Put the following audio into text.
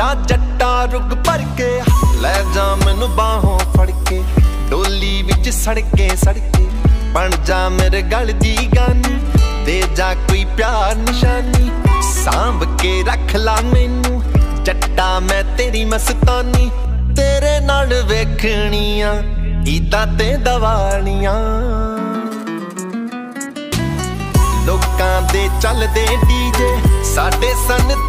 ਜਾ ਜੱਟਾ ਰੁਕ ਭਰ ਕੇ। ਲੈ ਜਾ ਮੈਨੂੰ ਬਾਹੋਂ ਫੜ ਕੇ। ਡੋਲੀ ਵਿੱਚ ਸੜਕੇ ਸੜਕੇ। ਬਣ ਜਾ ਮੇਰੇ ਗਲ ਦੀ ਗਾਨੀ। ਦੇ ਜਾ ਕੋਈ ਪਿਆਰ ਨਿਸ਼ਾਨੀ। ਸਾਂਭ ਕੇ ਰੱਖ ਲਾ ਮੈਨੂੰ। ਜੱਟਾ ਮੈਂ ਤੇਰੀ ਮਸਤਾਨੀ। ਤੇਰੇ ਨਾਲ ਵੇਖਣੀਆਂ ਈਦਾਂ ਤੇ ਦਵਾਲੀਆਂ ਲੋਕਾਂ ਦੇ ਚੱਲਦੇ ਡੀਜੇ ਸਾਡੇ ਸਨ